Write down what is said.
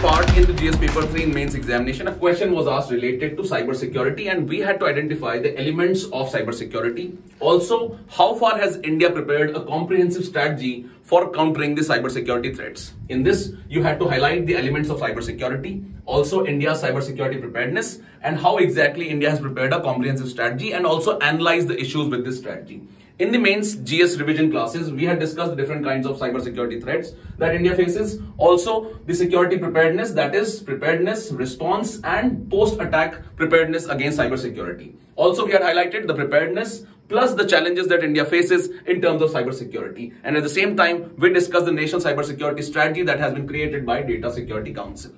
GS paper 3 in mains examination, a question was asked related to cybersecurity and we had to identify the elements of cybersecurity. Also, how far has India prepared a comprehensive strategy for countering the cybersecurity threats? In this, you had to highlight the elements of cybersecurity, also India's cybersecurity preparedness and how exactly India has prepared a comprehensive strategy and also analyze the issues with this strategy. In the mains GS revision classes, we had discussed different kinds of cybersecurity threats that India faces. Also, the security preparedness, that is preparedness, response, and post-attack preparedness against cybersecurity. Also, we had highlighted the preparedness plus the challenges that India faces in terms of cybersecurity. And at the same time, we discussed the national cybersecurity strategy that has been created by Data Security Council.